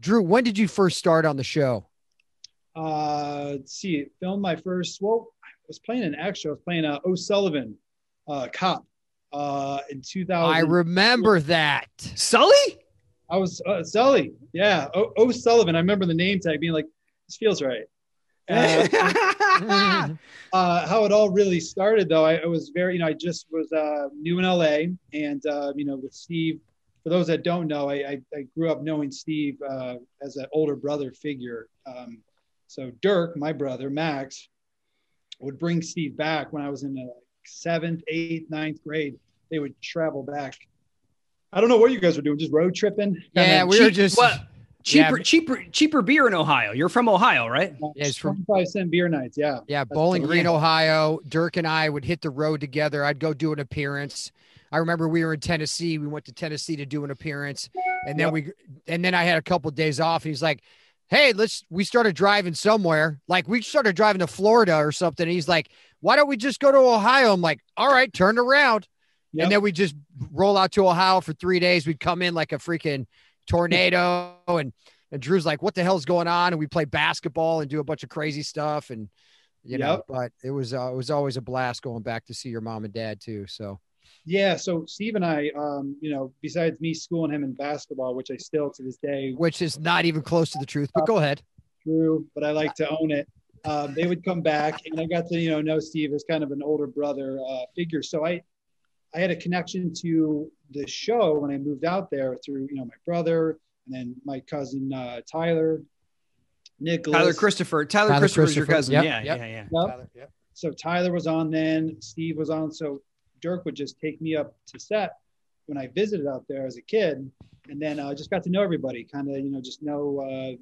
Drew, when did you first start on the show? Uh, let's see, filmed my first. Well, I was playing an extra. I was playing uh, O'Sullivan, uh, cop, uh, in 2000. I remember that. Sully? I was uh, Sully. Yeah, o- O'Sullivan. I remember the name tag being like, "This feels right." Uh, uh, how it all really started, though, I, I was very, you know, I just was uh, new in LA, and uh, you know, with Steve. For those that don't know, I, I, I grew up knowing Steve uh, as an older brother figure. Um, so Derk, my brother Max, would bring Steve back when I was in the seventh, eighth, ninth grade. They would travel back. I don't know what you guys were doing, just road tripping. Yeah, Kinda we were just what? cheaper, Yeah. cheaper, cheaper beer in Ohio. You're from Ohio, right? Yeah, it's from- 25 cent beer nights. Yeah. Yeah, Bowling the- Green, Ohio. Derk and I would hit the road together. I'd go do an appearance. I remember we were in Tennessee. We went to Tennessee to do an appearance, and then Yep. we and then I had a couple days off. He's like, "Hey, let's." We started driving somewhere. Like we started driving to Florida or something. And he's like, "Why don't we just go to Ohio?" I'm like, "All right, turn around." Yep. And then we just roll out to Ohio for three days. We'd come in like a freaking tornado, and and Drew's like, "What the hell's going on?" And we play basketball and do a bunch of crazy stuff, and you know. Yep. But it was uh, it was always a blast going back to see your mom and dad too. So Yeah. So Steve and I, um, you know, besides me schooling him in basketball, which I still to this day which is not even close to the truth. But go ahead. true, but I like to own it. Um, they would come back, and I got to you know know Steve as kind of an older brother uh, figure. So I, I had a connection to the show when I moved out there through you know my brother and then my cousin uh, Tyler, Nicholas. Tyler Christopher. Tyler, Tyler Christopher's your Christopher. cousin. Yep, yeah, yep. yeah, yeah. Yep. Tyler, yep. so Tyler was on then, Steve was on. So Derk would just take me up to set when I visited out there as a kid, and then I uh, just got to know everybody. Kind of, you know, just know uh,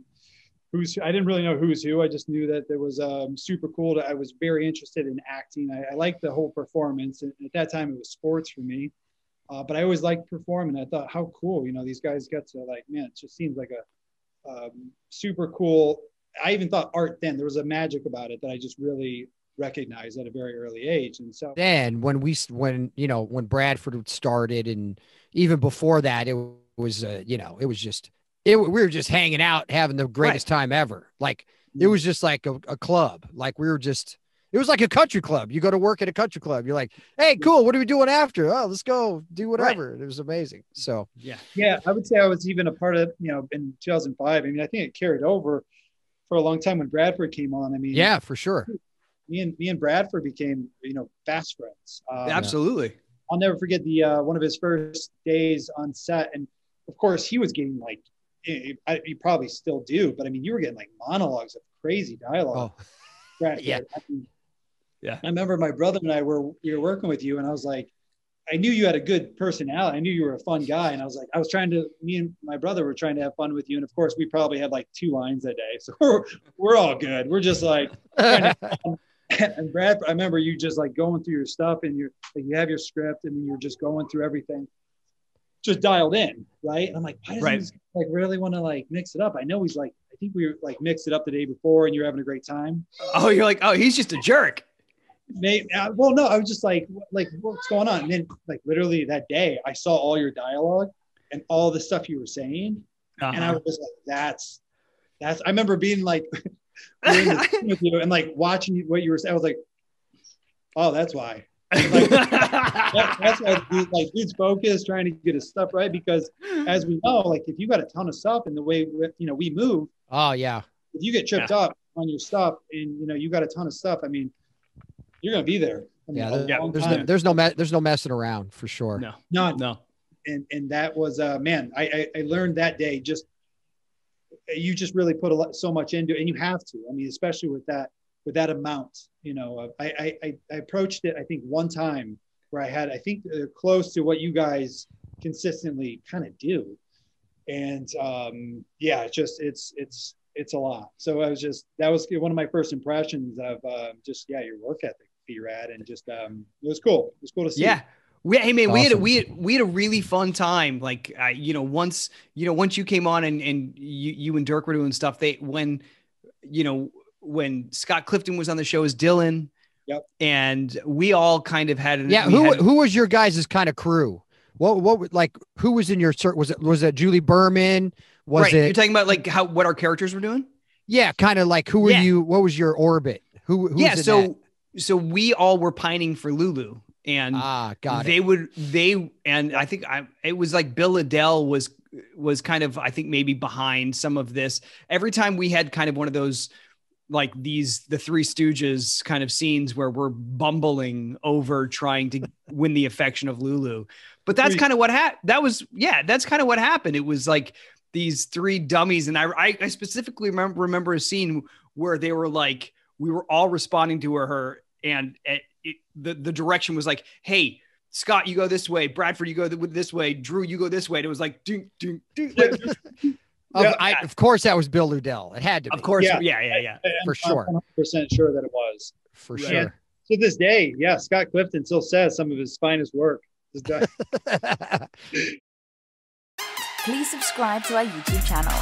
who's. I didn't really know who's who. I just knew that there was um, super cool. To, I was very interested in acting. I, I liked the whole performance, and at that time it was sports for me. Uh, but I always liked performing. I thought, how cool, you know, these guys got to like, man, it just seems like a um, super cool. I even thought art then there was a magic about it that I just really recognized at a very early age. And so, Then when we when you know when Bradford started, and even before that, it was uh, you know it was just it we were just hanging out having the greatest time ever. Like it was just like a, a club. Like we were just it was like a country club. You go to work at a country club. You're like, hey, cool. What are we doing after? Oh, let's go do whatever. It was amazing. So Yeah. yeah, I would say I was even a part of, you know, in 2005. I mean, I think it carried over for a long time when Bradford came on. I mean, yeah, for sure. Me and me and Bradford became, you know, fast friends. Um, Absolutely. I'll never forget the uh, one of his first days on set, and of course he was getting like, I, you probably still do, but I mean, you were getting like monologues of crazy dialogue. Oh, Bradford. yeah. I mean, Yeah. I remember my brother and I were we were working with you, and I was like, I knew you had a good personality. I knew you were a fun guy, and I was like, I was trying to. Me and my brother were trying to have fun with you, and of course, we probably had like two lines a day, so we're we're all good. We're just like, and Brad, I remember you just like going through your stuff, and you like you have your script, and you're just going through everything, just dialed in, right? And I'm like, why doesn't Right. this like really want to like mix it up? I know he's like, I think we were like mixed it up the day before, and you're having a great time. Oh, you're like, oh, he's just a jerk. Maybe, uh, well, no, I was just like, like, what's going on? And then, like, literally that day, I saw all your dialogue and all the stuff you were saying, and I Uh-huh. was like, that's, that's. I remember being like, we were in the scene with you and like watching what you were saying. I was like, oh, that's why. Like, that, that's why dude, like dude's focused, trying to get his stuff right. Because as we know, like if you got a ton of stuff and the way you know we move, oh yeah. if you get tripped up on your stuff and you know you got a ton of stuff, I mean, you're gonna be there. I mean, Yeah, there- long There's time. no, there's no me- there's no messing around for sure. no, no, no. and and that was uh man I, I i learned that day just you just really put a lot so much into it and you have to. I mean especially with that with that amount you know I I- I approached it i think one time where i had i think uh, close to what you guys consistently kind of do. And um yeah it's just it's it's it's a lot. So i was just that was one of my first impressions of uh, just yeah your work ethic that you're at and just um it was cool. It was cool to see. Yeah. We, hey man, we had a, we had, we had a really fun time. Like, uh, you know, once you know, once you came on and and you you and Derk were doing stuff. They when you know when Scott Clifton was on the show as Dylan. Yep. And we all kind of had an Yeah, who had- who was your guys' kind of crew? what what like who was in your cert? Was it was it Julie Berman? Was right. You're talking about like how what our characters were doing? yeah, kind of like who were Yeah. you? What was your orbit? Who? Who's yeah. in So so we all were pining for Lulu, and ah, got they it. would they and I think I it was like Bill Ludel was was kind of I think maybe behind some of this. Every time we had kind of one of those like these the Three Stooges kind of scenes where we're bumbling over trying to win the affection of Lulu. But that's Three- kind of what happened. That was yeah, that's kind of what happened. It was like these three dummies, and I I, I specifically remember remember a scene where they were like we were all responding to her, and it, it, the the direction was like, hey. Scott, you go this way. Bradford, you go th- this way. Drew, you go this way. And it was like, ding, ding, ding. Like, Of, Yeah. I, of course, that was Bill Ludel. It had to be of course, yeah, Yeah. yeah, yeah. For sure. 100% sure that it was. for Right. sure. To this day, yeah, Scott Clifton still says some of his finest work is done. Please subscribe to our YouTube channel